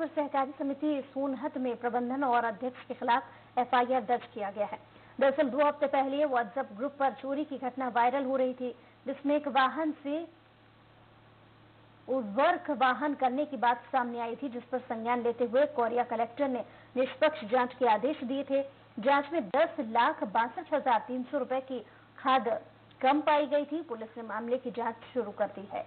रामेश्वर सहकारी समिति सोनहत में प्रबंधन और अध्यक्ष के खिलाफ एफआईआर दर्ज किया गया है। दरअसल दो हफ़्ते पहले व्हाट्सएप ग्रुप पर चोरी की घटना वायरल हो रही थी, जिसमें एक वाहन से उर्वरक वाहन करने की बात सामने आई थी, जिस पर संज्ञान लेते हुए कोरिया कलेक्टर ने निष्पक्ष जाँच के आदेश दिए थे। जाँच में दस लाख बासठ हज़ार तीन सौ रूपए की खाद कम पाई गई थी। पुलिस ने मामले की जाँच शुरू कर दी है।